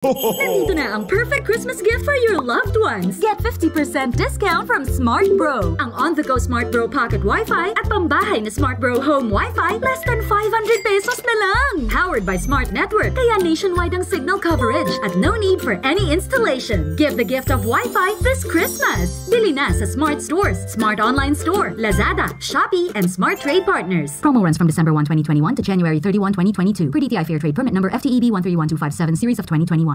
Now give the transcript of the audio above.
Nandito na ang perfect Christmas gift for your loved ones. Get 50% discount from Smart Bro. Ang on-the-go Smart Bro Pocket Wi-Fi at pambahay na Smart Bro Home Wi-Fi less than 500 pesos na lang. Powered by Smart Network, kaya nationwide ang signal coverage at no need for any installation. Give the gift of Wi-Fi this Christmas. Na sa Smart Stores, Smart Online Store, Lazada, Shopee, and Smart Trade Partners. Promo runs from December 1, 2021 to January 31, 2022. Per DTI Fair Trade Permit number E FTEB 131257 series of 2021.